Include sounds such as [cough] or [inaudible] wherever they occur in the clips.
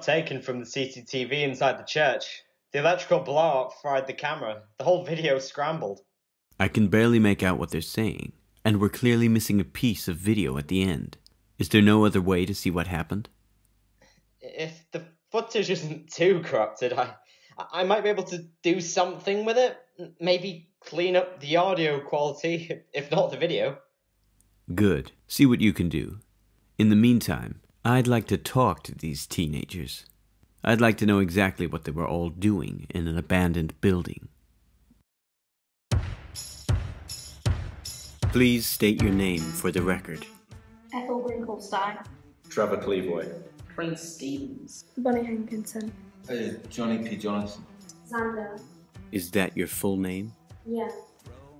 Is that it? That's what I've taken from the CCTV inside the church. The electrical blowout fried the camera. The whole video scrambled. I can barely make out what they're saying, and we're clearly missing a piece of video at the end. Is there no other way to see what happened? If the footage isn't too corrupted, I, I might be able to do something with it. Maybe clean up the audio quality, if not the video. Good. See what you can do. In the meantime, I'd like to talk to these teenagers. I'd like to know exactly what they were all doing in an abandoned building. Please state your name for the record. Ethel Wrinklestein. Trevor Cleavoy. Prince Stevens. Bunny Hankinson. Uh, Johnny P. Johnson. Xander. Is that your full name? Yeah.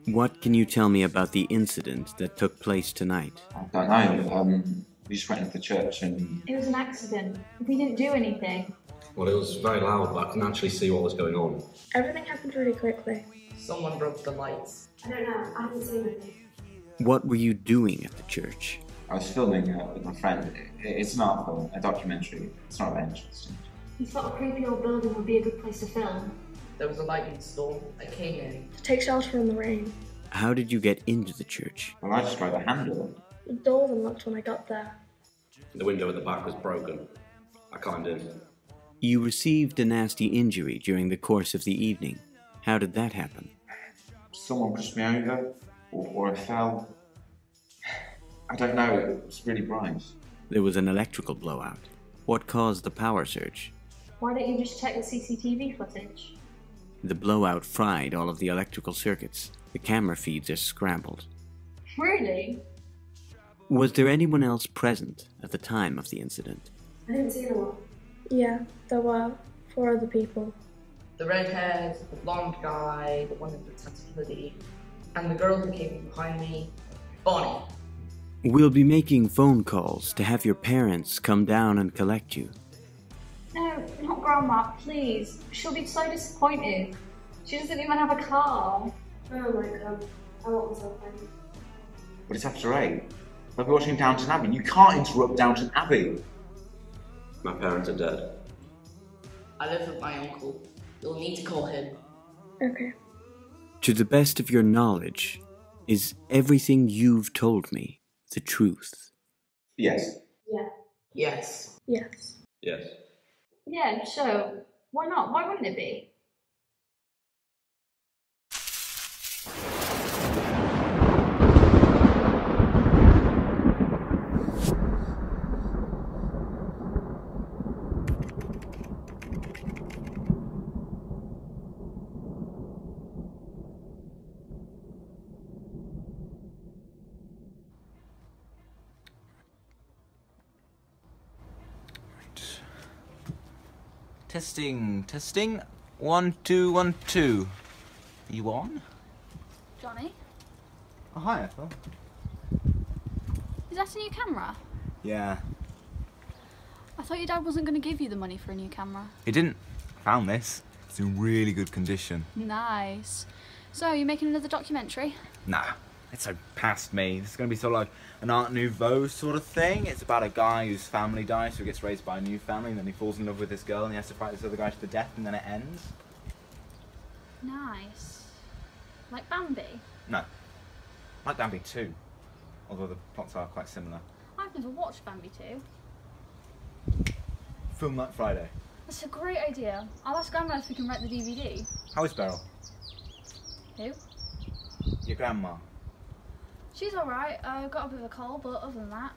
What can you tell me about the incident that took place tonight? I don't know. Um, we just went into the church and It was an accident. We didn't do anything. Well, it was very loud, but I couldn't actually see what was going on. Everything happened really quickly. Someone broke the lights. I don't know. I haven't seen anything. What were you doing at the church? I was filming uh, with my friend. It's an art film, a documentary. It's not a bench. You thought a creepy old building would be a good place to film. There was a lightning storm that came in. To take shelter from the rain. How did you get into the church? Well, I just tried the handle. The door was unlocked when I got there. The window at the back was broken. I climbed in. You received a nasty injury during the course of the evening. How did that happen? Someone pushed me over, or, or I fell. I don't know. It was really bright. There was an electrical blowout. What caused the power surge? Why don't you just check the CCTV footage? The blowout fried all of the electrical circuits. The camera feeds are scrambled. Really? Was there anyone else present at the time of the incident? I didn't see anyone. Yeah, there were four other people. The redhead, the blonde guy, the one in the tatted hoodie, and the girl who came behind me, Bonnie. We'll be making phone calls to have your parents come down and collect you. No, not Grandma, please. She'll be so disappointed. She doesn't even have a car. Oh my god. I want myself home. But it's after eight. We'll be watching Downton Abbey. You can't interrupt Downton Abbey. My parents are dead. I live with my uncle. You'll need to call him. Okay. To the best of your knowledge, is everything you've told me the truth? Yes. Yeah. Yes. Yes. Yes. Yeah, so why not? Why wouldn't it be? Testing, testing. One, two, one, two. You on? Johnny, Oh, hi, Ethel. is that a new camera? Yeah. I thought your dad wasn't going to give you the money for a new camera. He didn't. Found this. It's in really good condition. Nice. So, you're making another documentary? Nah, it's so past me. This is gonna be sort of like an Art Nouveau sort of thing. It's about a guy whose family dies, so he gets raised by a new family, and then he falls in love with this girl, and he has to fight this other guy to the death, and then it ends. Nice. Like Bambi? No. Like Bambi 2. Although the plots are quite similar. I've never watched Bambi 2. Film Night Friday. That's a great idea. I'll ask Grandma if we can rent the DVD. How is Beryl? Who? Your grandma. She's alright. I got a bit of a cold, but other than that.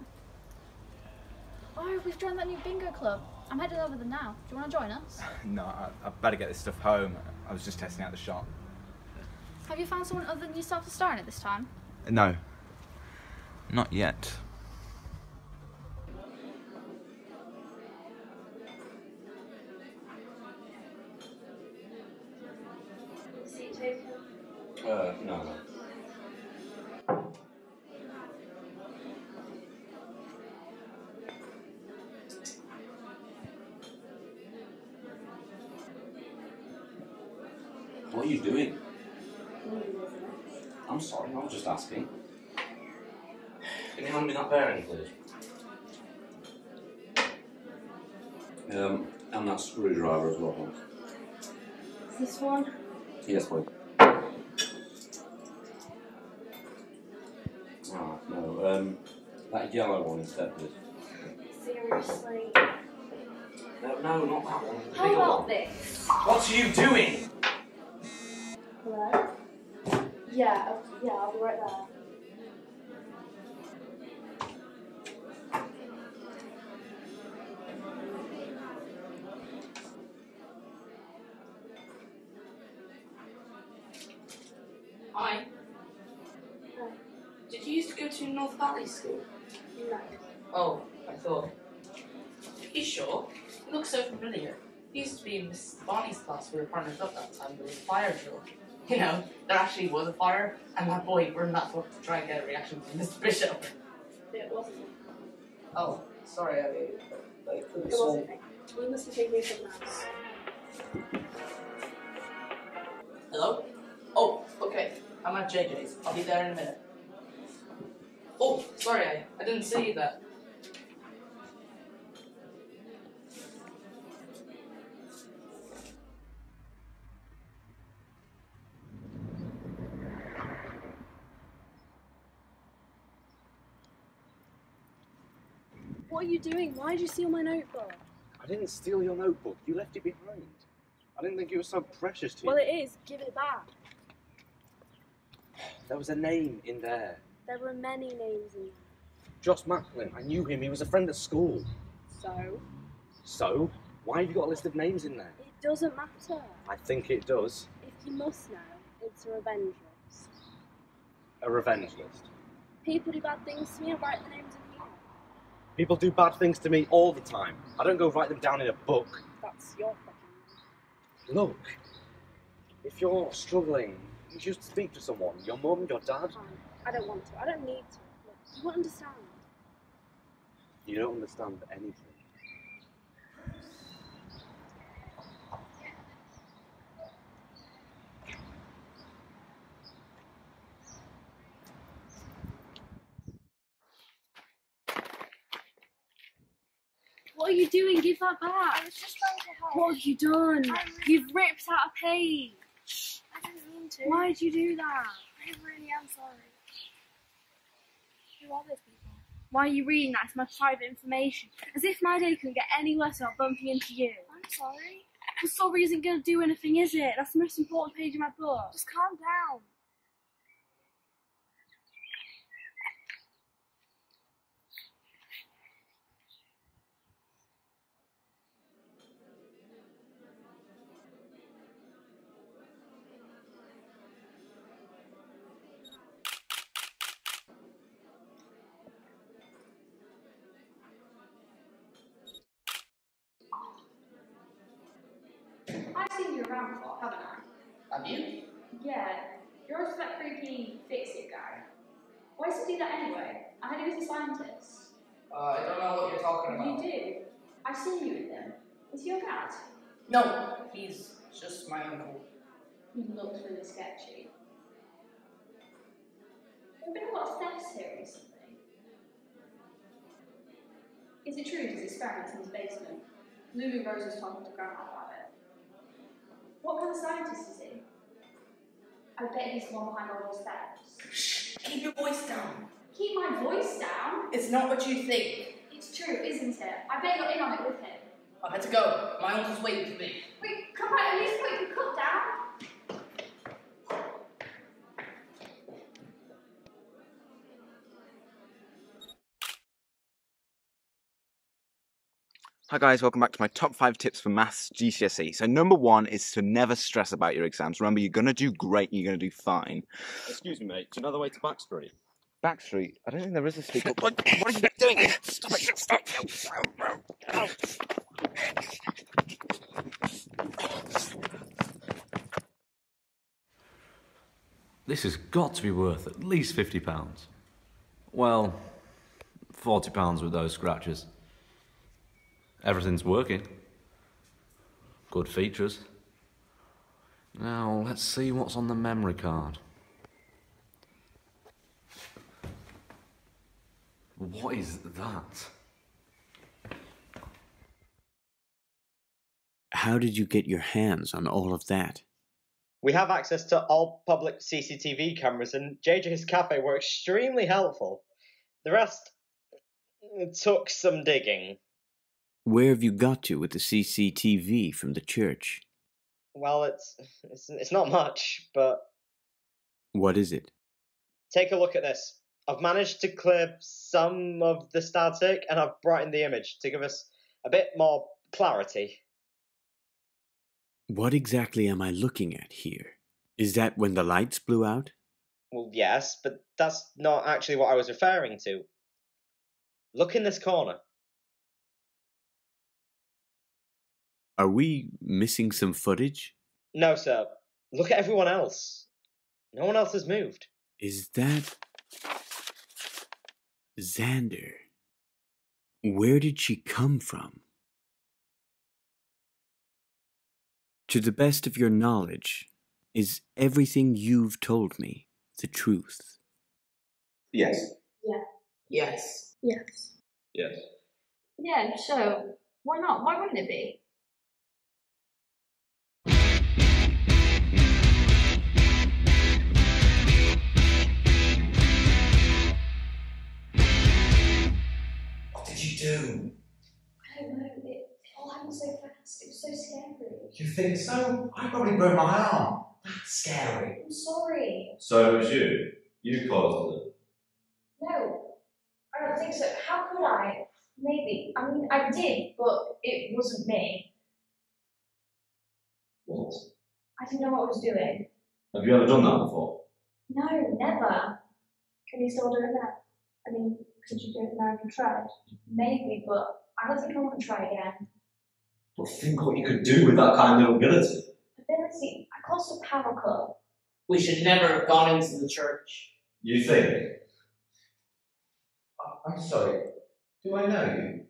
Oh, we've joined that new bingo club. I'm headed over there now. Do you want to join us? [laughs] No, I, I better get this stuff home. I was just testing out the shop. Have you found someone other than yourself to star in it this time? No. Not yet. Uh, no. What are you doing? I'm sorry, I was just asking. Can you hand me that bearing, please? Um, and that screwdriver as well. This one? Yes, please. Ah, no. Um, that yellow one instead, please. Seriously? No, no, not that one. The How bigger about one. this? What are you doing? Hello? Yeah, uh, yeah, I'll be right there. Hi. Did you used to go to North Valley School? No. Oh, I thought. Are you sure? You look so familiar. You used to be in Miss Class. We were partners up that time. There was a fire drill. [laughs] You know, there actually was a fire, and that boy burned that book to try and get a reaction from Mr. [laughs] Bishop. It wasn't. Oh, sorry, I mean, like, It wasn't. We must have taken something else. Hello? Oh, okay. I'm at JJ's. I'll be there in a minute. Oh, sorry, I, I didn't see that. What are you doing? Why did you steal my notebook? I didn't steal your notebook. You left it behind. I didn't think it was so precious to you. Well, it is. Give it back. There was a name in there. There were many names in there. Josh Macklin. I knew him. He was a friend at school. So, So, why have you got a list of names in there? it doesn't matter. I think it does. If you must know, it's a revenge list. A revenge list. People do bad things to me and write the names in. People do bad things to me all the time. I don't go write them down in a book. That's your fucking Look, if you're struggling, you should speak to someone. Your mum, your dad. I don't want to. I don't need to. Look, you won't understand. You don't understand anything. You doing? Give that back. I was just trying to help. What have you done? Really- You've ripped out a page. I didn't mean to. Why did you do that? I really am sorry. Who are those people? Why are you reading that? It's my private information. As if my day couldn't get any worse without bumping into you. I'm sorry. The sorry isn't going to do anything, is it? That's the most important page in my book. Just calm down. I've seen you around before, haven't I? Have you? Yeah, you're also that creepy fix-it guy. Does he do that anyway? I heard he was a scientist. Uh, I don't know what you're talking about. You do. I've seen you with him. Is he your dad? No, he's just my uncle. He looks really sketchy. There have been a lot of thefts here recently. Is it true he does experiments in his basement? Lulu Rose was talking to Grandma about it. What kind of scientist is he? I bet he's the one behind all those thefts. [laughs] Keep your voice down. Keep my voice down. It's not what you think. It's true, isn't it? I bet you're in on it with him. I had to go. My uncle's waiting for me. Wait, come on, at least put your cup down. Hi guys, welcome back to my top five tips for maths GCSE. So number one is to never stress about your exams. Remember, you're gonna do great. You're gonna do fine. Excuse me, mate. Do you know the way to Back Street? Backstreet. I don't think there is a street. called- [laughs] What, what are you doing? Stop it! Stop! This has got to be worth at least £50. Well, £40 with those scratches. Everything's working. Good features. Now, let's see what's on the memory card. What is that? How did you get your hands on all of that? We have access to all public CCTV cameras, and JJ's Cafe were extremely helpful. The rest took some digging. Where have you got to with the CCTV from the church? Well, it's it's, it's not much, but What is it? take a look at this. I've managed to clear some of the static, and I've brightened the image to give us a bit more clarity. What exactly am I looking at here? Is that when the lights blew out? Well, yes, but that's not actually what I was referring to. Look in this corner. Are we missing some footage? No, sir. Look at everyone else. No one else has moved. Is that. Xander? Where did she come from? To the best of your knowledge, is everything you've told me the truth? Yes. Yeah. Yes. Yes. Yes. Yeah, so why not? Why wouldn't it be? You do? I don't know. It, it all happened so fast. It was so scary. You think so? I probably broke my arm. That's scary. I'm sorry. So it was you. You caused it. No, I don't think so. How could I? Maybe. I mean, I did, but it wasn't me. What? I didn't know what I was doing. Have you ever done that before? No, never. Can you still do it now? I mean, could you do it now if you tried? Maybe, but I don't think I want to try again. But think what you could do with that kind of ability. Ability, I caused a power cut. We should never have gone into the church. You think? I- I'm sorry. Do I know you?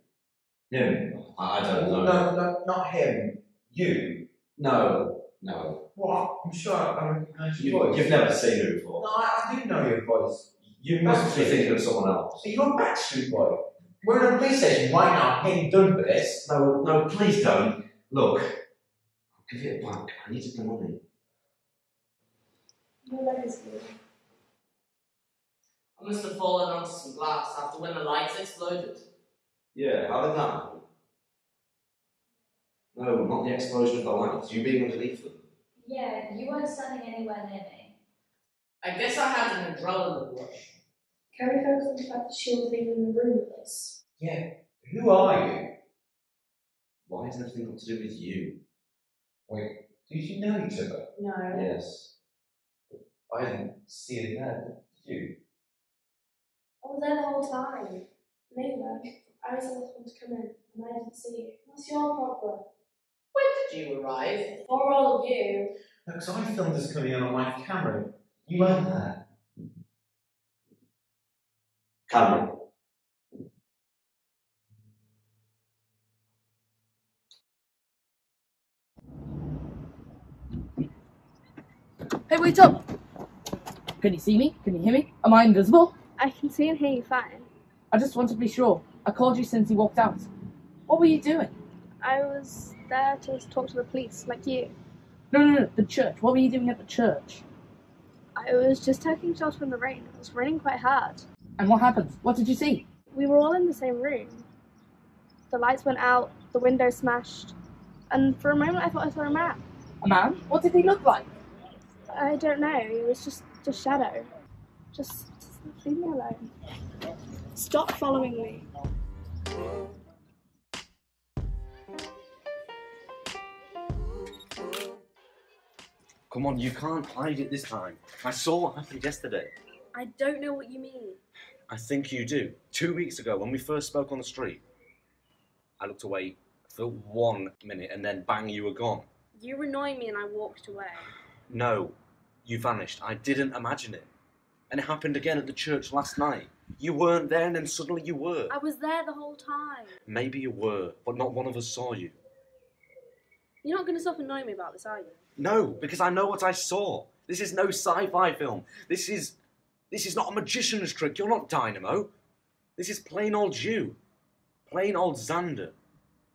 Him? I I don't know. No, no, not him. You. No. No. What? I'm sure I recognise your You, voice. you've never seen her No, before. I, I do know your voice. You must be thinking of someone else. Are you a Backstreet Boy? We're in a police station right now. I'm getting done for this. No, no, please don't. Look. I'll give it a back. I needed the money. Your leg is good. I must have fallen onto some glass after when the lights exploded. Yeah, how did that happen? No, not the explosion of the lights. You being underneath them. Yeah, you weren't standing anywhere near me. I guess I had an adrenaline rush. Can we focus on the fact that she wasn't even in the room with us? Yeah. Who are you? Why has everything got to do with you? Wait, did you know each other? No. Yes. I didn't see it there, did you? I was there the whole time. Neither. I was the last one to come in, and I didn't see you. What's your problem? When did you arrive? For all of you. Because I filmed this coming in on my camera. You weren't there. Cameron. Hey, wait up! Can you see me? Can you hear me? Am I invisible? I can see and hear you fine. I just want to be sure. I called you since you walked out. What were you doing? I was there to talk to the police, like you. No, no, no, the church. What were you doing at the church? I was just taking shelter in the rain. It was raining quite hard. And what happened? What did you see? We were all in the same room. The lights went out, the window smashed, and for a moment I thought I saw a man. A man? What did he look like? I don't know. It was just just shadow. Just, just leave me alone. Stop following me. Come on, you can't hide it this time. I saw what happened yesterday. I don't know what you mean. I think you do. Two weeks ago, when we first spoke on the street, I looked away for one minute and then bang, you were gone. You annoyed me and I walked away. No, you vanished. I didn't imagine it. And it happened again at the church last night. You weren't there and then suddenly you were. I was there the whole time. Maybe you were, but not one of us saw you. You're not going to stop annoying me about this, are you? No, because I know what I saw. This is no sci-fi film. This is this is not a magician's trick. You're not Dynamo. This is plain old you. Plain old Xander.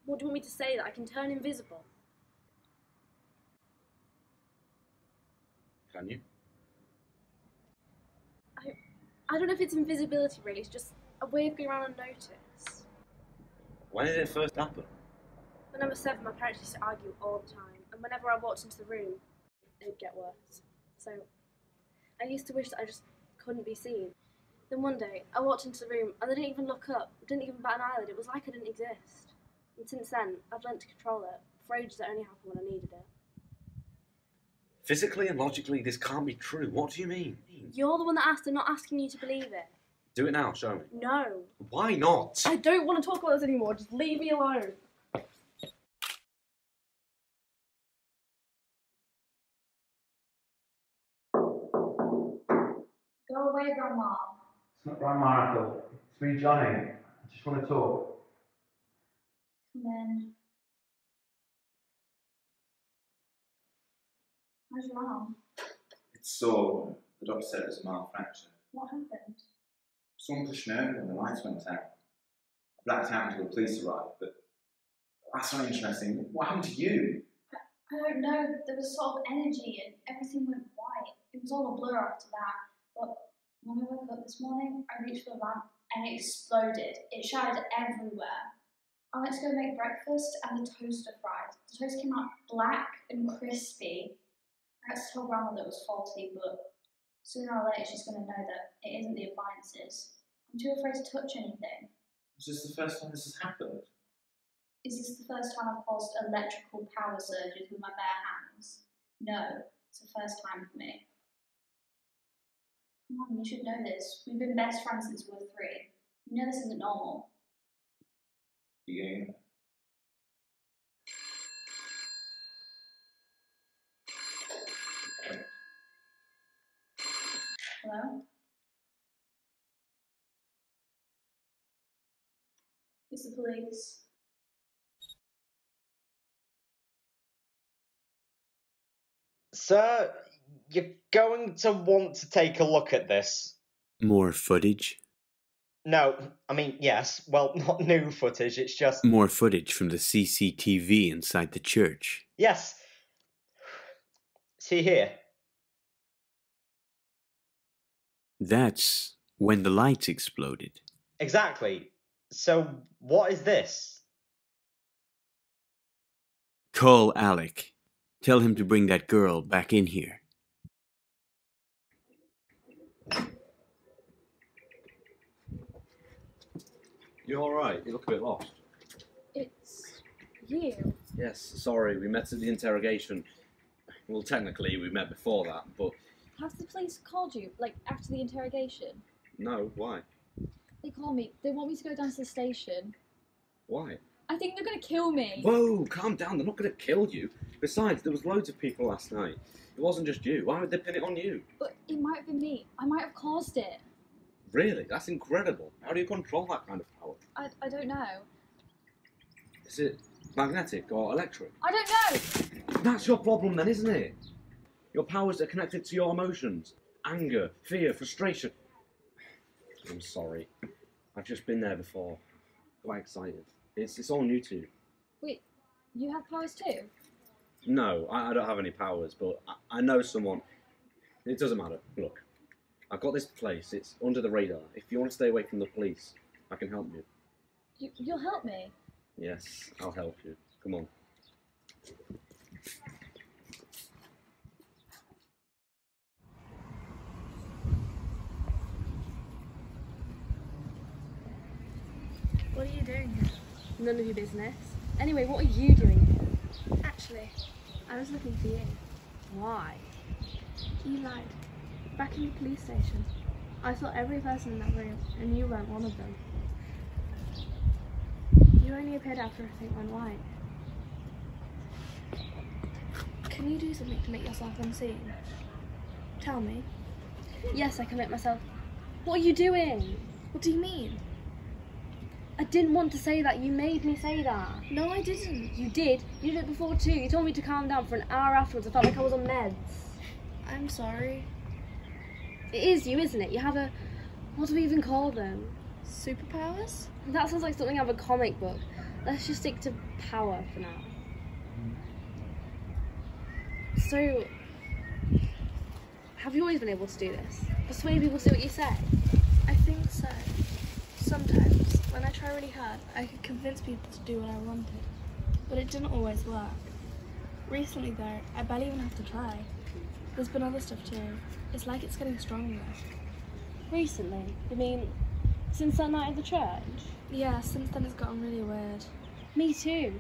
What do you want me to say? That I can turn invisible? Can you? I, I don't know if it's invisibility really. It's just a way of going around unnoticed. When did it first happen? When I was seven, my parents used to argue all the time, and whenever I walked into the room, it would get worse. So I used to wish that I just couldn't be seen. Then one day, I walked into the room and they didn't even look up, didn't even bat an eyelid. It was like I didn't exist. And since then, I've learnt to control it. For ages, it only happened when I needed it. Physically and logically, this can't be true. What do you mean? You're the one that asked. I'm not asking you to believe it. Do it now, show me. No. Why not? I don't want to talk about this anymore. Just leave me alone. Go away, Grandma. It's not Grandma Ethel. It's me, Johnny. I just want to talk. Come in. How's your arm? It's sore. The doctor said it was a mild fracture. What happened? Someone pushed me over when the lights went out. I blacked out until the police arrived, but that's not interesting. What happened to you? I don't know. There was sort of energy and everything went white. It was all a blur after that. But when I woke up this morning, I reached for the lamp and it exploded. It shattered everywhere. I went to go make breakfast and the toaster fried. The toast came out black and crispy. I had to tell Grandma that it was faulty, but sooner or later she's going to know that it isn't the appliances. I'm too afraid to touch anything. Is this the first time this has happened? Is this the first time I've caused electrical power surges with my bare hands? No, it's the first time for me. Come on, you should know this. We've been best friends since we were three. You know this isn't normal. You getting Hello? It's the police. Sir, you're going to want to take a look at this. More footage? No, I mean, yes. Well, [laughs] not new footage, it's just. More footage from the CCTV inside the church. Yes. See here. That's when the lights exploded. Exactly. So, what is this? Call Alec. Tell him to bring that girl back in here. You alright? You look a bit lost. It's you. Yes, sorry, we met at the interrogation. Well, technically, we met before that, but Have the police called you, like, after the interrogation? no, why? They call me. They want me to go down to the station. Why? I think they're gonna kill me. Whoa, calm down, they're not going to kill you. Besides, there was loads of people last night. It wasn't just you. Why would they pin it on you? But it might have been me. I might have caused it. Really? That's incredible. How do you control that kind of power? I, I don't know. Is it magnetic or electric? I don't know. That's your problem then, isn't it? Your powers are connected to your emotions. Anger, fear, frustration. I'm sorry. I've just been there before. Quite excited. It's, it's all new to you. Wait, you have powers too? No, I, I don't have any powers, but I, I know someone. It doesn't matter. Look, I've got this place. It's under the radar. If you want to stay away from the police, I can help you. you you'll help me. Yes, I'll help you. Come on. What are you doing here? None of your business. Anyway, what are you doing here? Actually, I was looking for you. Why? You lied. Back in the police station. I saw every person in that room, and you weren't one of them. You only appeared after everything went white. Can you do something to make yourself unseen? Tell me. Yes, I can make myself. What are you doing? What do you mean? I didn't want to say that. You made me say that. No, I didn't. You did. You did it before too. You told me to calm down for an hour afterwards. I felt like I was on meds. I'm sorry. It is you, isn't it? You have a. What do we even call them? Superpowers? That sounds like something out of a comic book. Let's just stick to power for now. So. Have you always been able to do this? Persuade people to do what you say? I think so. Sometimes, when I try really hard, I could convince people to do what I wanted. But it didn't always work. Recently, though, I barely even have to try. There's been other stuff too. It's like it's getting stronger. Recently? You mean since that night at the church? Yeah, since then it's gotten really weird. Me too.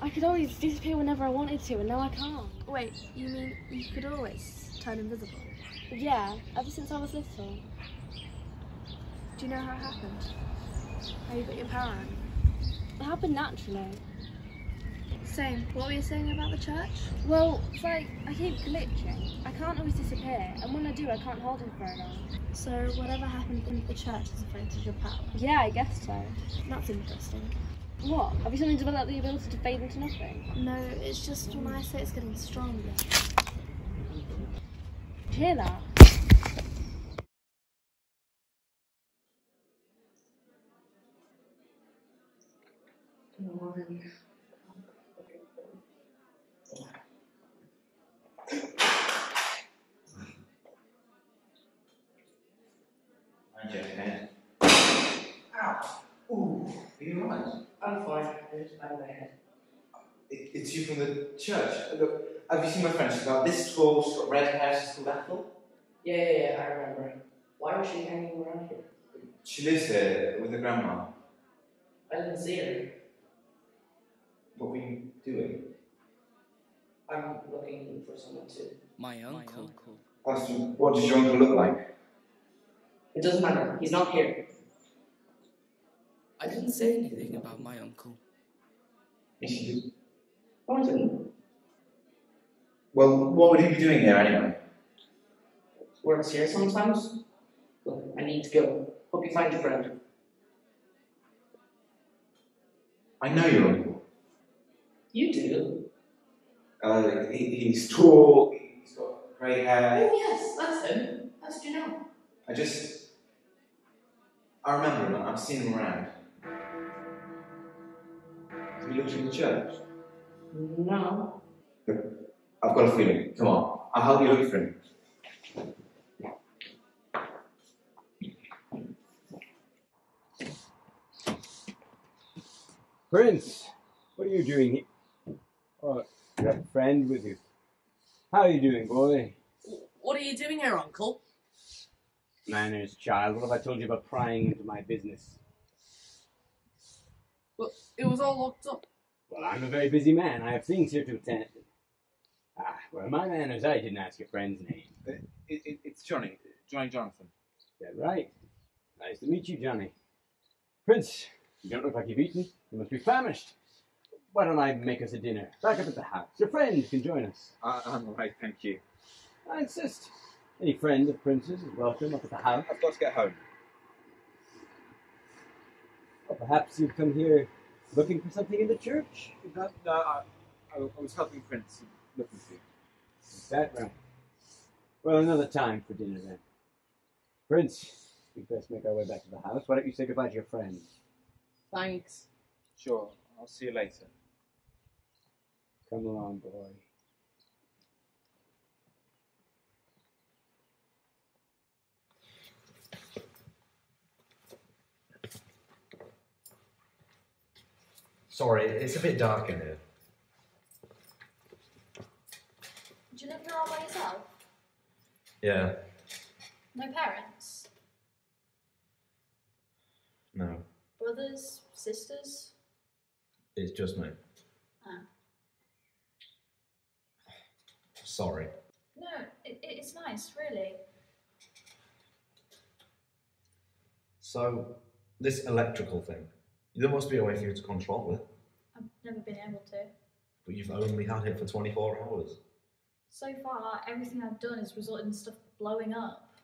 I could always disappear whenever I wanted to, and now I can't. Wait, you mean you could always turn invisible? Yeah, ever since I was little. Do you know how it happened? How you got your power on? It happened naturally. Same. What were you saying about the church? Well, it's like I keep glitching. I can't always disappear, and when I do, I can't hold it for very long. So whatever happened in the church has affected your power. Yeah, I guess so. That's interesting. What? Have you suddenly developed the ability to fade into nothing? No, it's just when I say it's getting stronger. Do you hear that? Mind your head. Ow! Ooh, are you alright? I'm fine. I just banged my head. It, it's you from the church. Look, have you seen my friend? She's got this tall, she's got red hair, she's called Ethel. Yeah, yeah, yeah, I remember. Why was she hanging around here? She lives here with her grandma. I didn't see her. What were you doing? I'm looking for someone to. My uncle. Pastor, what does your uncle look like? It doesn't matter. He's not here. I didn't say anything about my uncle. Yes, you did. No, I didn't. Well, what would he be doing here anyway? Works here sometimes. Look, I need to go. Hope you find your friend. I know your uncle. You do? Uh, he, he's tall, he's got grey hair. Oh, yes, that's him. How did you know? I just. I remember him, I've seen him around. Have you looked in the church? No. I've got a feeling. Come on, I'll help you look for him. Prince, what are you doing here? Oh, you have a friend with you. How are you doing, boy? What are you doing here, Uncle? Manners, child. What have I told you about prying into my business? Well, it was all locked up. Well, I'm a very busy man. I have things here to attend. Ah, well, my manners, I didn't ask your friend's name. It, it, it's Johnny. Johnny Jonathan. Is that right? Nice to meet you, Johnny. Prince, you don't look like you've eaten. You must be famished. Why don't I make us a dinner? Back up at the house. Your friend can join us. I, I'm alright, thank you. I insist. Any friend of Prince's is welcome up at the house. I've got to get home. Or perhaps you've come here looking for something in the church. No, no I, I, I was helping Prince looking for you. Is that right? Well, another time for dinner then. Prince, we best make our way back to the house. Why don't you say goodbye to your friends? Thanks. Sure, I'll see you later. Come along, boy. Sorry, it's a bit dark in here. Do you live here all by yourself? Yeah, No parents? no, Brothers? Sisters? it's just me. Ah. Sorry. No, it, it's nice, really. So, this electrical thing, there must be a way for you to control it, I've never been able to. but you've only had it for 24 hours. So far, everything I've done has resulted in stuff blowing up.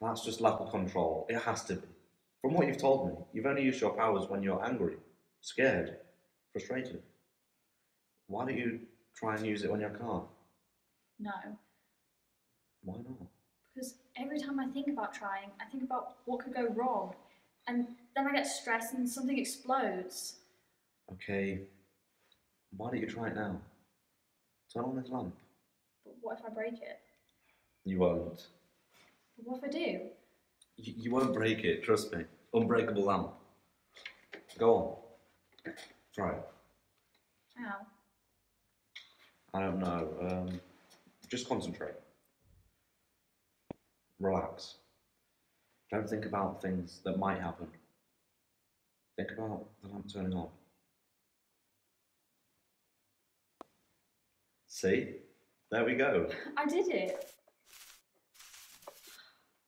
That's just lack of control. It has to be. From what you've told me, you've only used your powers when you're angry, scared, frustrated. Why don't you try and use it when you're calm? No. Why not? Because every time I think about trying, I think about what could go wrong. And then I get stressed and something explodes. Okay, why don't you try it now? Turn on this lamp. But what if I break it? You won't. But What if I do? You, you won't break it, trust me. Unbreakable lamp. Go on. Try it. How? I don't know. Um, just concentrate. Relax. Don't think about things that might happen. Think about the lamp turning on. See? There we go. I did it.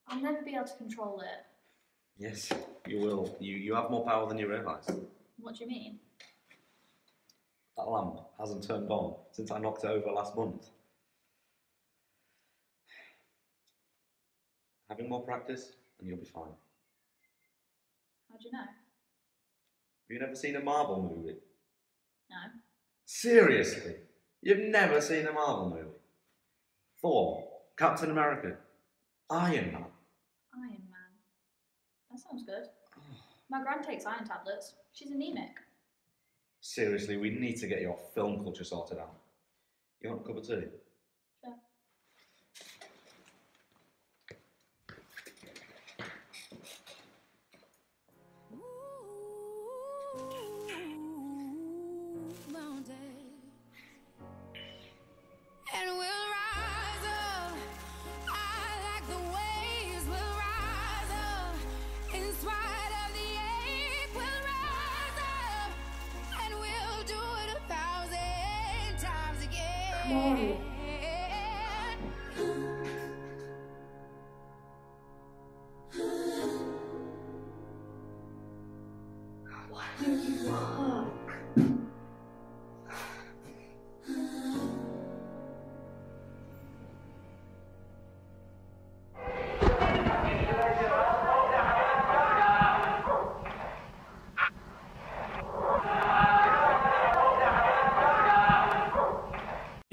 I'll never be able to control it. Yes, you will. You, you have more power than you realise. What do you mean? That lamp hasn't turned on since I knocked it over last month. Having more practice, and you'll be fine. How do you know? Have you never seen a Marvel movie? No. Seriously? You've never seen a Marvel movie? Thor, Captain America, Iron Man. Iron Man. That sounds good. My gran takes iron tablets. She's anemic. Seriously, we need to get your film culture sorted out. You want a cup of tea?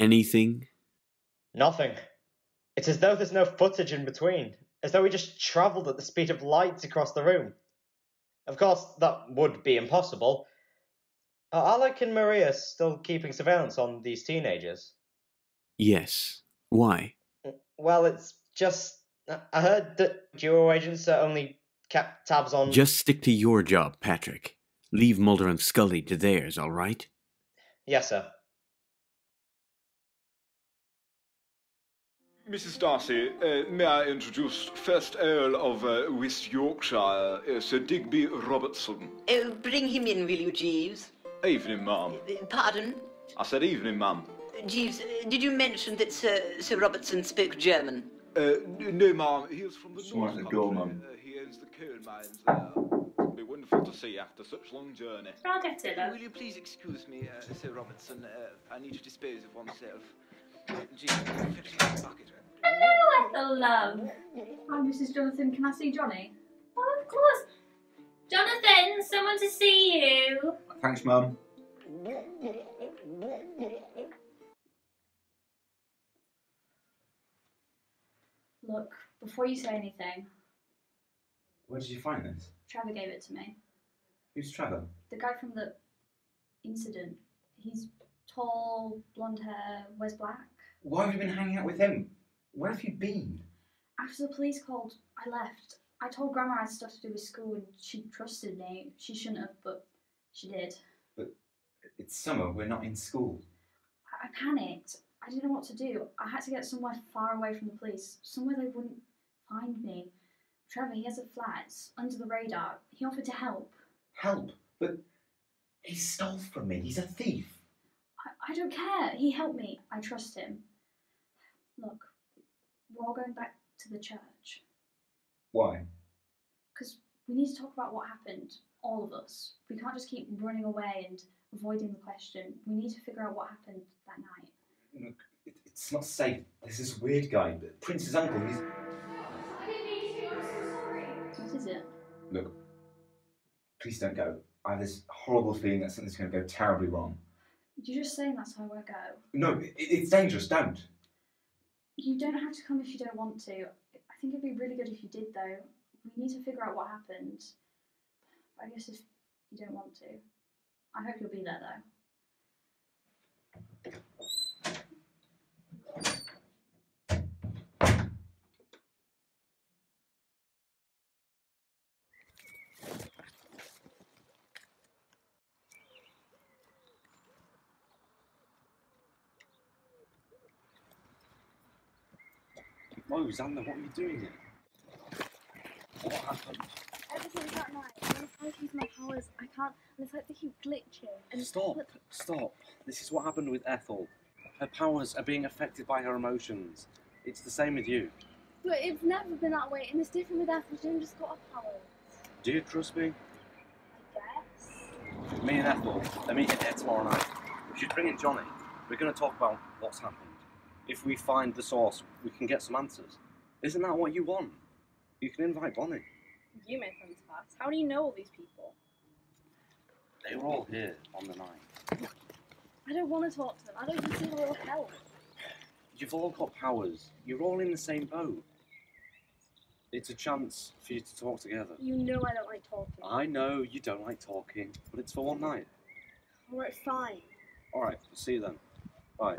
Anything? Nothing. It's as though there's no footage in between, as though we just travelled at the speed of light across the room. Of course, that would be impossible. Are Alec and Maria still keeping surveillance on these teenagers? Yes. Why? Well, it's just. I heard that DUO agents are only kept tabs on. Just stick to your job, Patrick. Leave Mulder and Scully to theirs, all right? Yes, sir. Mrs. Darcy, uh, may I introduce first Earl of uh, West Yorkshire, uh, Sir Digby Robertson. Oh, bring him in, will you, Jeeves? Evening, ma'am. Uh, Pardon? I said evening, ma'am. Jeeves, uh, did you mention that Sir, Sir Robertson spoke German? Uh, no, ma'am. He is from the Somewhere north to go, country. ma'am. Uh, he owns the coal mines there. It'd be wonderful to see after such long journey. I'll get it, love. Will you please excuse me, uh, Sir Robertson? Uh, I need to dispose of oneself. Gee, fetch me a bucket. Hello, Ethel, love. I'm Mrs. Jonathan. Can I see Johnny? Oh, of course. Jonathan, someone to see you. Thanks, Mum. Look, before you say anything, Where did you find this? Trevor gave it to me. Who's Trevor? The guy from the incident. He's tall, blonde hair, wears black. Why have you been hanging out with him? Where have you been? After the police called, I left. I told Grandma I had stuff to do with school and she trusted me. She shouldn't have, but she did. But it's summer, we're not in school. I, I panicked. I didn't know what to do. I had to get somewhere far away from the police, somewhere they wouldn't find me. Trevor, he has a flat it's under the radar. He offered to help. Help? But he stole from me. He's a thief. I, I don't care. He helped me. I trust him. Look, we're all going back to the church Why? because we need to talk about what happened. All of us. We can't just keep running away and avoiding the question. We need to figure out what happened that night. Look, it, it's not safe. There's this weird guy, Prince's uncle. He's. What is it? Look, please don't go. I have this horrible feeling that something's going to go terribly wrong. You're just saying that so I go. No, it, it's dangerous. Don't. You don't have to come if you don't want to. I think it'd be really good if you did, though. We need to figure out what happened. I guess if you don't want to. I hope you'll be there, though. Xander, what are you doing here? What happened? Ever since that night, when I use my powers, I can't, and it's like they keep glitching. And Stop, Look, stop. This is what happened with Ethel. Her powers are being affected by her emotions. It's the same with you. but it's never been that way, and it's different with Ethel. She just got a power. Do you trust me? Yes. Me and Ethel are meeting here tomorrow night. We should bring in Johnny. We're going to talk about what's happened. If we find the source, we can get some answers. Isn't that what you want? You can invite Bonnie. You made friends fast. How do you know all these people? They were all here on the night. I don't want to talk to them. I don't even see how it'll help. You've all got powers. You're all in the same boat. It's a chance for you to talk together. You know I don't like talking. I know you don't like talking, but it's for one night. Alright, fine. Alright, see you then. Bye.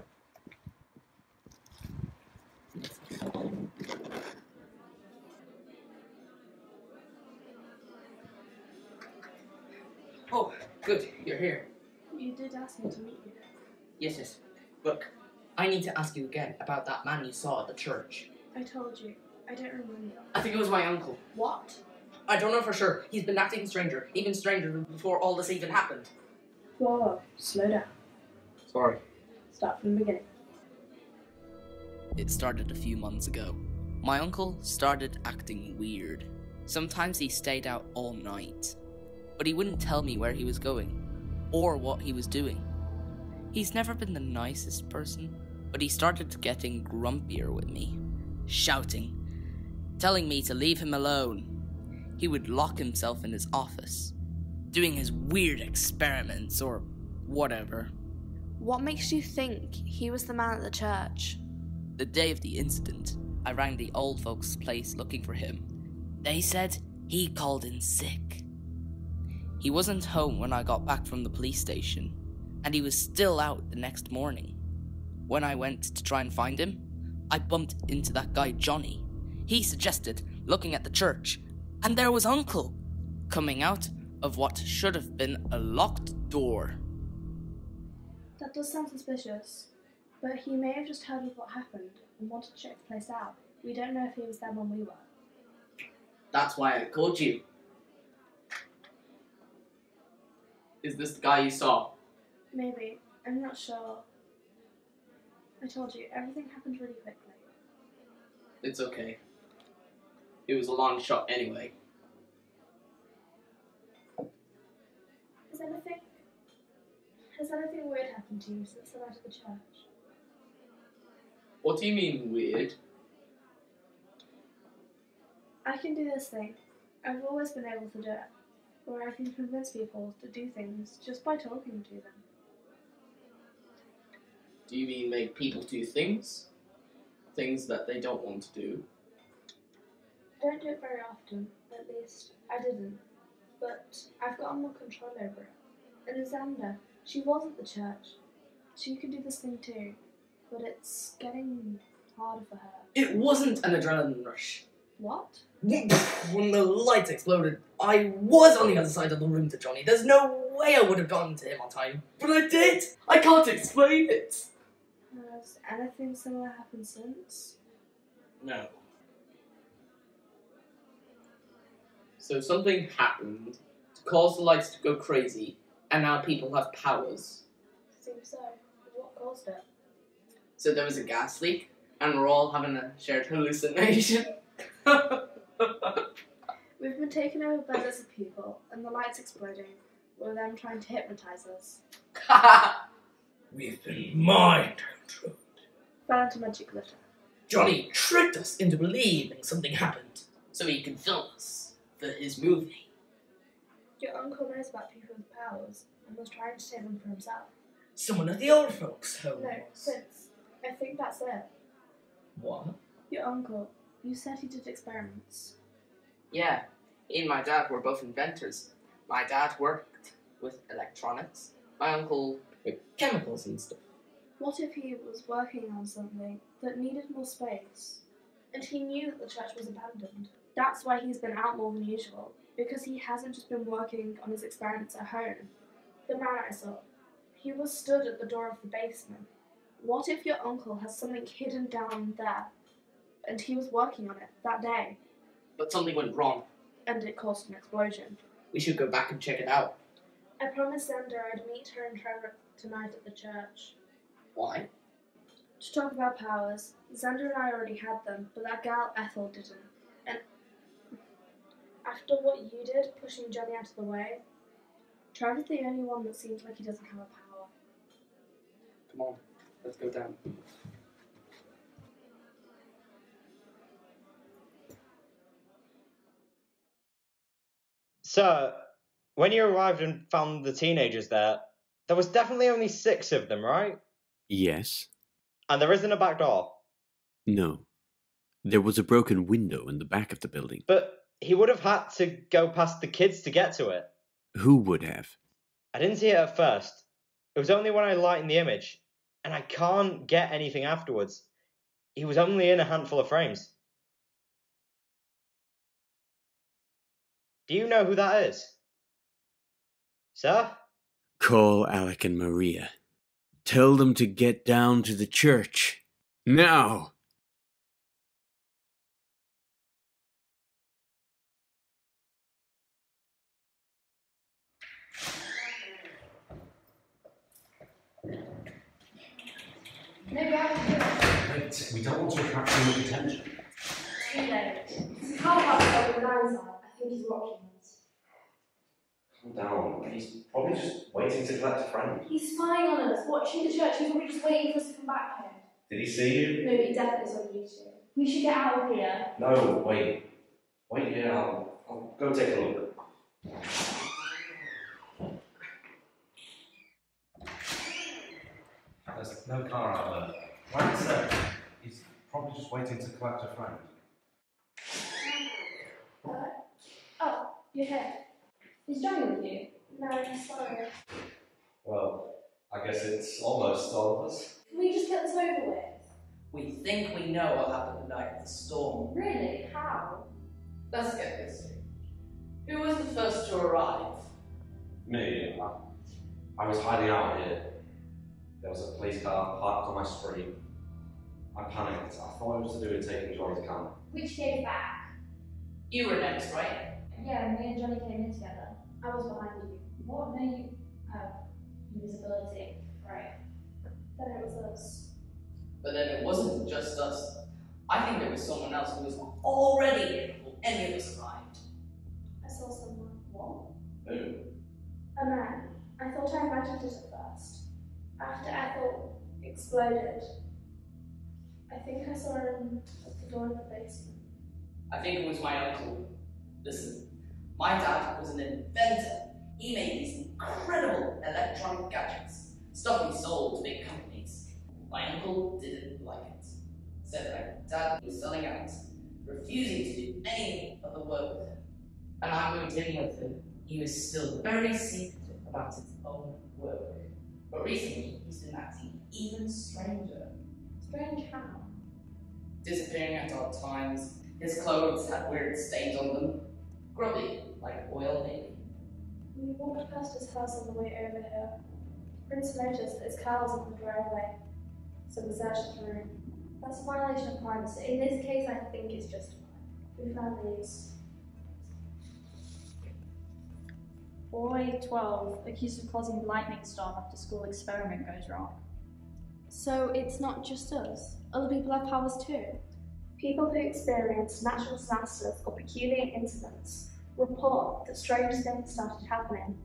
Oh, good, you're here. You did ask me to meet you. Yes, yes. Look, I need to ask you again about that man you saw at the church. I told you. I don't remember. I think it was my uncle. What? I don't know for sure. He's been acting stranger, even stranger than before all this even happened. Whoa, slow down. Sorry. Start from the beginning. It started a few months ago. My uncle started acting weird. Sometimes he stayed out all night, but he wouldn't tell me where he was going or what he was doing. He's never been the nicest person, but he started getting grumpier with me, shouting, telling me to leave him alone. He would lock himself in his office, doing his weird experiments or whatever. What makes you think he was the man at the church? The day of the incident, I rang the old folks' place looking for him. They said he called in sick. He wasn't home when I got back from the police station, and he was still out the next morning. When I went to try and find him, I bumped into that guy Johnny. He suggested looking at the church, and there was Uncle coming out of what should have been a locked door. That does sound suspicious. But he may have just heard of what happened and wanted to check the place out. We don't know if he was there when we were. That's why I called you. Is this the guy you saw? Maybe. I'm not sure. I told you, everything happened really quickly. It's okay. It was a long shot anyway. Has anything has anything weird happened to you since the night of the church? What do you mean weird? I can do this thing. I've always been able to do it. Where I can convince people to do things just by talking to them. Do you mean make people do things? Things that they don't want to do? I don't do it very often, at least I didn't. But I've gotten more control over it. And Xander, she was at the church. She can do this thing too. But it's getting harder for her. It wasn't an adrenaline rush. What? When the lights exploded, I was on the other side of the room to Johnny. There's no way I would have gotten to him on time. But I did! I can't explain it! Has anything similar happened since? No. So something happened to cause the lights to go crazy, and now people have powers. Seems so. What caused it? So there was a gas leak, and we're all having a shared hallucination. [laughs] We've been taken over by lizard people, and the lights exploding were them trying to hypnotize us. [laughs] We've been mind controlled. Fell into magic glitter. Johnny tricked us into believing something happened, so he could film us for his movie. Your uncle knows about people with powers and was trying to take them for himself. Someone at the old folks' home. No, Prince. I think that's it. What? Your uncle. You said he did experiments. Yeah, he and my dad were both inventors. My dad worked with electronics, my uncle with chemicals and stuff. What if he was working on something that needed more space? And he knew that the church was abandoned. That's why he's been out more than usual, because he hasn't just been working on his experiments at home. The man I saw, he was stood at the door of the basement. What if your uncle has something hidden down there? and he was working on it that day, But something went wrong. and it caused an explosion. We should go back and check it out. I promised Xander I'd meet her and Trevor tonight at the church. Why? To talk about powers, Xander and I already had them, but that gal Ethel didn't. And after what you did, pushing Johnny out of the way, Trevor's the only one that seems like he doesn't have a power. Come on, let's go down. So, when you arrived and found the teenagers there, there was definitely only six of them, right? Yes. And there isn't a back door. No. There was a broken window in the back of the building. But he would have had to go past the kids to get to it. Who would have? I didn't see it at first. It was only when I lightened the image, and I can't get anything afterwards. He was only in a handful of frames. Do you know who that is? Sir? Call Alec and Maria. Tell them to get down to the church. Now! Maybe I can. Wait, we don't want to attract too much attention. Too late. Carl has got the on. I think he's watching us. Calm down. He's probably just waiting to collect a friend. He's spying on us, watching the church. He's probably just waiting for us to come back here. Did he see you? No, he definitely saw you two. We should get out of here. No, wait. Wait here, I'll, I'll go take a look. There's no car out there. Like I said, he's probably just waiting to collect a friend. Oh, you're here. Is Johnny with you? No, sorry. Well, I guess it's almost all of us. Can we just get this over with? We think we know what happened the night of the storm. Really? How? Let's get this. Who was the first to arrive? Me, I, I was hiding out here. There was a police car parked on my street. I panicked. I thought it was to do with taking Johnny's camera. Which gave back? You were next, right? Yeah, me and Johnny came in together. I was behind you. What made you? have invisibility. Right. Then it was us. But then it wasn't just us. I think there was someone else who was already here before any of us arrived. I saw someone. What? Who? A man. I thought I imagined it at first. After Ethel exploded, I think I saw him at the door of the basement. I think it was my uncle. Listen, my dad was an inventor. He made these incredible electronic gadgets, stuff he sold to big companies. My uncle didn't like it. Said my dad was selling out, refusing to do any of the work with him. And I moved in with him. He was still very secretive about his own work. But recently, he's been acting even stranger. Strange how? Disappearing at odd times. His clothes had weird stains on them. Grubby, like oil maybe. We walked past his house on the way over here. Prince noticed that his car was in the driveway, so we searched the room. That's a violation of privacy. In this case, I think it's justified. We found these. Boy 12 accused of causing lightning storm after school experiment goes wrong. So it's not just us. Other people have powers too. People who experience natural disasters or peculiar incidents report that strange things started happening.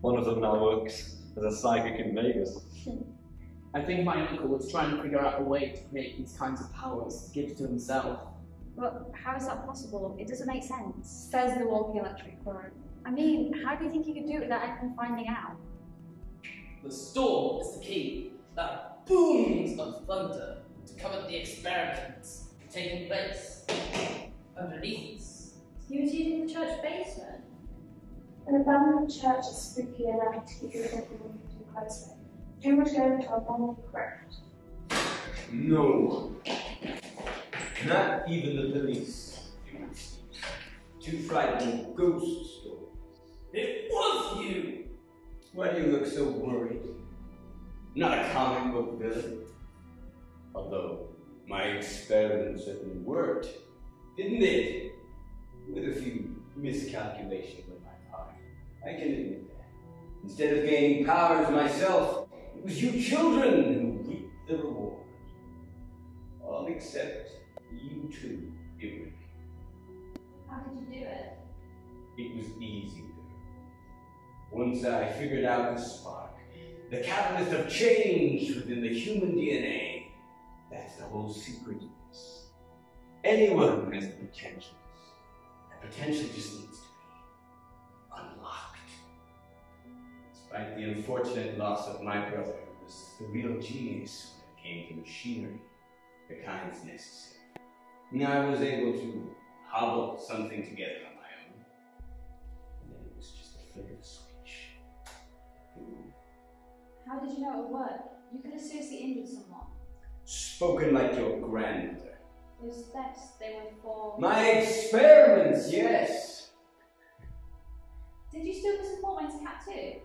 One of them now works as a psychic in Vegas. [laughs] I think my uncle was trying to figure out a way to create these kinds of powers to give to himself. But how is that possible? It doesn't make sense. Says the walking electric current. I mean, how do you think you could do it without anyone finding out? The storm is the key. That booms of thunder to cover the experiments taking place underneath us. He was using the church basement. An abandoned church is spooky enough to keep you from looking too closely. Who would go into a bomb crypt? No. Not even the police. Too frightening ghost stories. It was you! Why do you look so worried? Not a comic book villain. Although, My experiment certainly worked, didn't it? With a few miscalculations on my part. I can admit that. Instead of gaining powers myself, it was you children who reaped the reward. All except you two, Ibrick. How did you do it? It was easy, girl. Once I figured out the spark, the catalyst of change within the human DNA, that's the whole secret of this. Anyone has the potential. That potential just needs to be unlocked. Despite the unfortunate loss of my brother, who was the real genius when it came to machinery, the kinds necessary. Now I was able to hobble something together on my own. And then it was just a flip of switch. How did you know it would work? You could have seriously injured someone. Spoken like your grandmother. Those steps, they were for. My experiments, yes. Did you steal Mrs. Mortmain's cat too?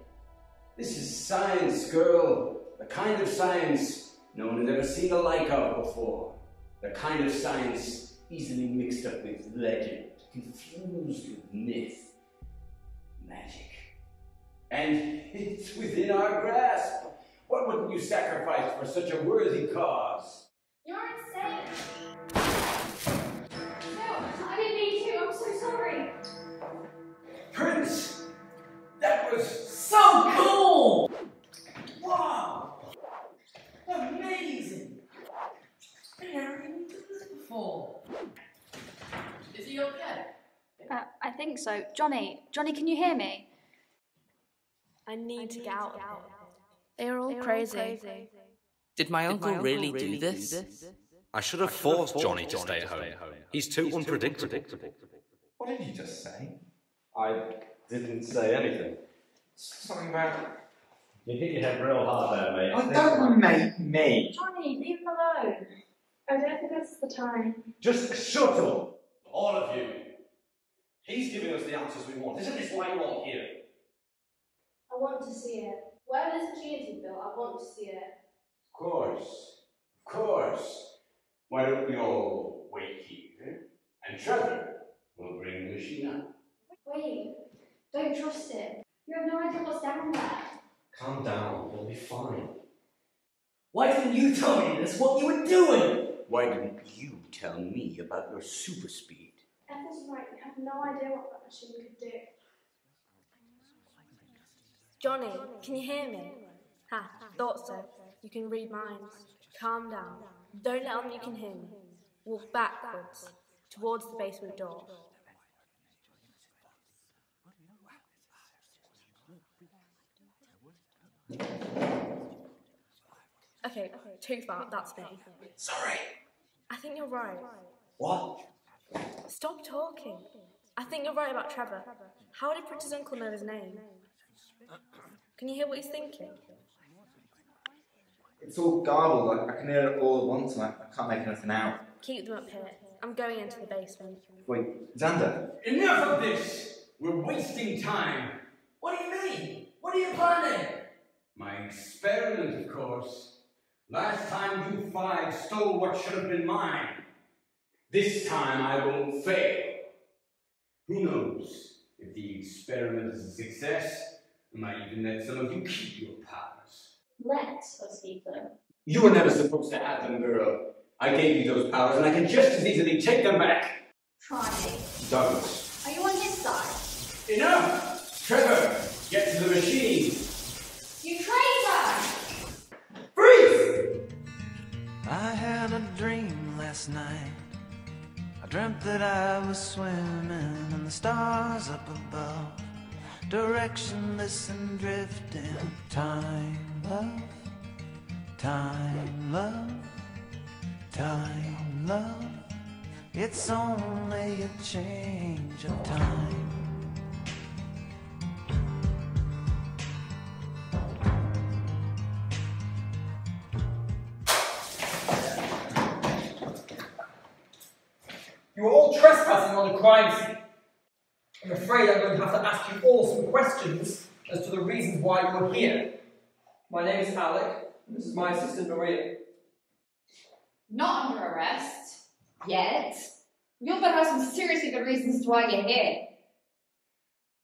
This is science, girl. The kind of science no one has ever seen the like of before. The kind of science easily mixed up with legend, confused with myth, magic. And it's within our grasp. What wouldn't you sacrifice for such a worthy cause? You're insane! No, I didn't mean to. I'm so sorry. Prince! That was so cool! Wow! Amazing! I never even this before. Is he okay? Uh, I think so. Johnny, Johnny, can you hear me? I need to get out of here. They're all crazy. Did my uncle, uncle really, really do do this? I should have forced Johnny to stay at home. He's too unpredictable. What did you just say? I didn't say anything. Something about. You hit your head real hard there, mate. I don't make me. Johnny, leave him alone. I don't think this is the time. Just shut up, all of you. He's giving us the answers we want. Isn't this why you're all here? I want to see it. Wherever this machine built, I want to see it. Of course. Of course. Why don't we all wait here? And Trevor will bring the machine up. Wait, don't trust him. You have no idea what's down there. Calm down, it'll be fine. Why didn't you tell me this? What you were doing? Why didn't you tell me about your super speed? Ethel's right, You have no idea what that machine could do. Johnny, can you hear me? Ha, thought so. You can read minds. Calm down. Don't let on you can hear me. Walk backwards, towards the basement door. Okay, too far, that's me. Sorry. I think you're right. What? Stop talking. I think you're right about Trevor. How did Prince's uncle know his name? Can you hear what he's thinking? It's all garbled. I, I can hear it all at once and I, I can't make anything out. Keep them up here. I'm going into the basement. Wait, Xander. Enough of this! We're wasting time. What do you mean? What are you planning? My experiment, of course. Last time you five stole what should have been mine. This time I won't fail. Who knows? If the experiment is a success, I might even let some of you keep your powers. Let us keep them. You were never supposed to have them, girl. I gave you those powers, and I can just as easily take them back. Try me. Douglas. Are you on his side? Enough! Trevor, get to the machine. You traitor! Freeze! I had a dream last night. I dreamt that I was swimming in the stars up above, directionless and drifting. Time, love, time, love, time, love. It's only a change of time. You are all trespassing on a crime scene. I'm afraid I'm going to have to ask you all some questions as to the reasons why you are here. My name is Alec, and this is my assistant Maria. Not under arrest. Yet. You'll better have some seriously good reasons as to why you're here.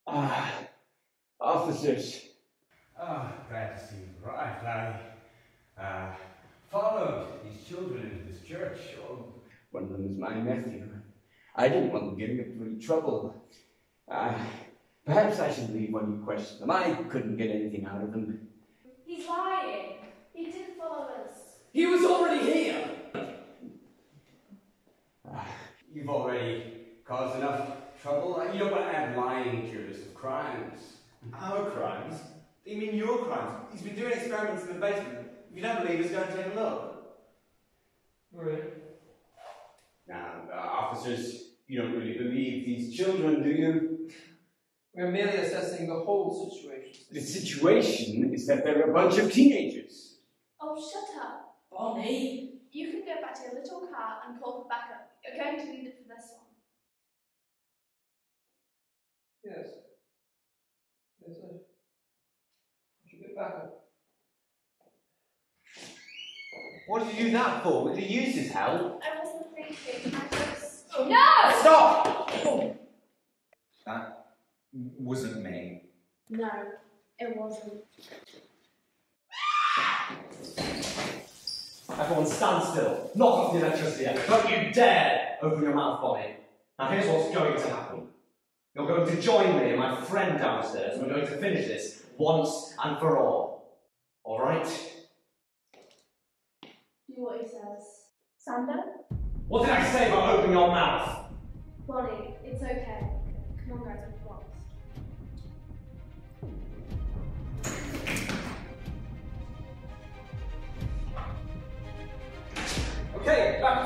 Ah, officers. Ah, glad to see you. Right, I uh, followed these children into this church. Oh, one of them is my nephew. I didn't want them getting into any trouble. Uh, perhaps I should leave when you question them. I couldn't get anything out of them. He's lying. He did follow us. He was already here! Ah, you've already caused enough trouble. You don't want to add lying to your list of crimes. Our crimes? You mean your crimes? He's been doing experiments in the basement. If you don't believe us, go and take a look. Right. Now, uh, officers, you don't really believe these children, do you? We're merely assessing the whole situation. The situation is that they're a bunch of teenagers. Oh, shut up. Bonnie! You can go back to your little car and call for backup. You're going to need it for this one. Yes. Yes, I I should get back up. What did you do that for? What did you use his help? I wasn't thinking. I just. Oh, no! Stop! That wasn't me. No, it wasn't. Everyone stand still. Knock off the electricity. Don't you dare open your mouth, Bonnie. Now here's what's going to happen. You're going to join me and my friend downstairs, and we're going to finish this once and for all. Alright? Do what he says. Xander? What did I say about opening your mouth? Bonnie, it's okay. Come on, guys,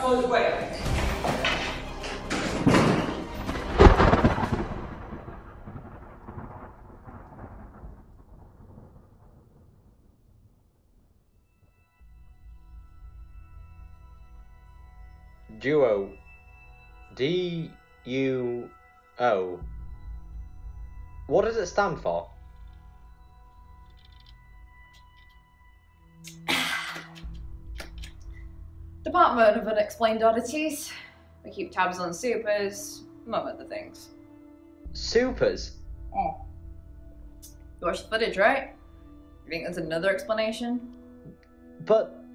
I'm lost. Okay, back to Toilet Way. Duo. D U O. What does it stand for? Department of Unexplained Oddities. We keep tabs on supers, among other things. Supers? Oh. You watched the footage, right? You think there's another explanation? But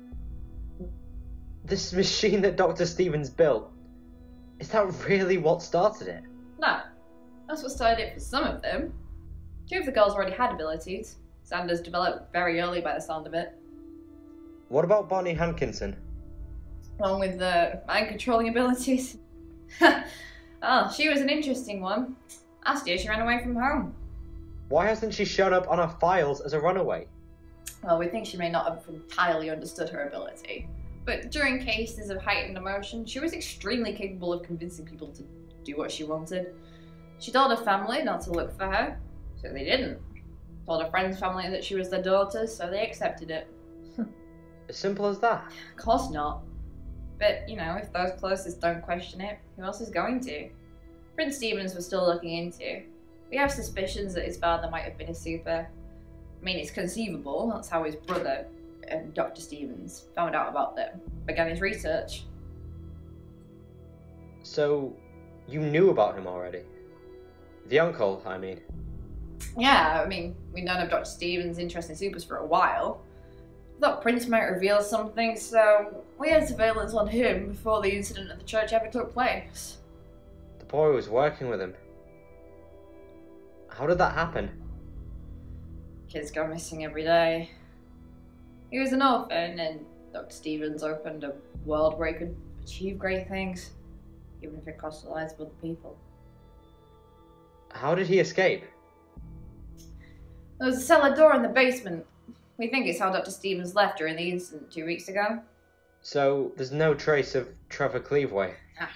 this machine that Dr. Stevens built, is that really what started it? No. That's what started it for some of them. Two of the girls already had abilities. Xander's developed very early by the sound of it. What about Bonnie Hankinson? Along with the mind controlling abilities. oh, [laughs] she was an interesting one. Last year she ran away from home. Why hasn't she shown up on our files as a runaway? Well, we think she may not have entirely understood her ability. But during cases of heightened emotion, she was extremely capable of convincing people to do what she wanted. She told her family not to look for her, so they didn't. Told her friends' family that she was their daughter, so they accepted it. As simple as that. Of course not. But, you know, if those closest don't question it, who else is going to? Prince Stevens was still looking into. We have suspicions that his father might have been a super. I mean, it's conceivable, that's how his brother, um, Dr. Stevens, found out about them, began his research. So, you knew about him already? The uncle, I mean. Yeah, I mean, we've known of Dr. Stevens' interest in supers for a while. Thought Prince might reveal something, so we had surveillance on him before the incident at the church ever took place. The boy was working with him. How did that happen? Kids go missing every day. He was an orphan, and Dr. Stevens opened a world where he could achieve great things, even if it cost the lives of other people. How did he escape? There was a cellar door in the basement. We think it's how Dr. Stevens left during the incident two weeks ago. So, there's no trace of Trevor Cleaveway. Ah,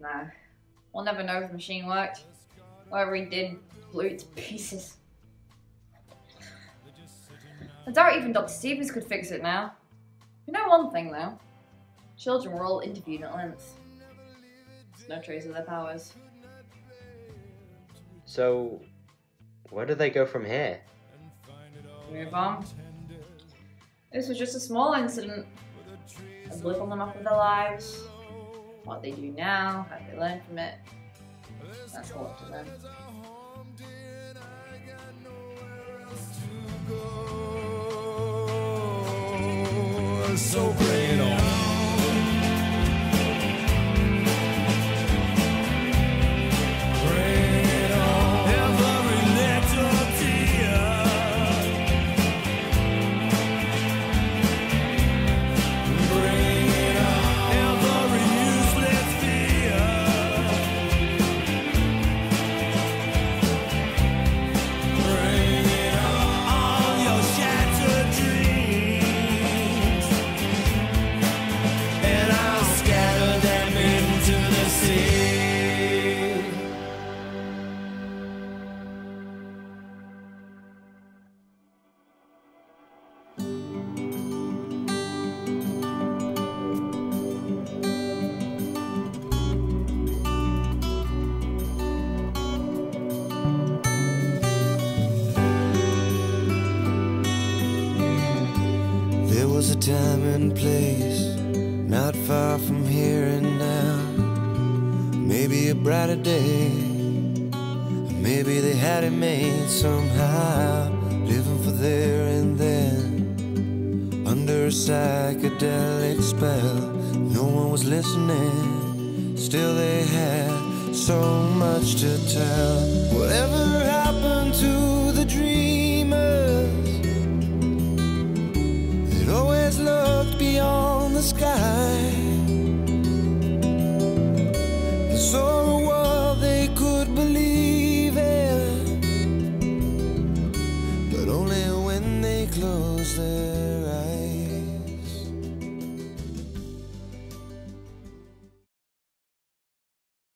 no. We'll never know if the machine worked. Whatever he did blew it to pieces. I doubt even Dr. Stevens could fix it now. You know one thing though. Children were all interviewed at length. There's no trace of their powers. So, where do they go from here? move on. This was just a small incident. A blip on the map of their lives. What they do now, how they learn from it. That's all to them. So